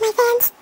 my fans.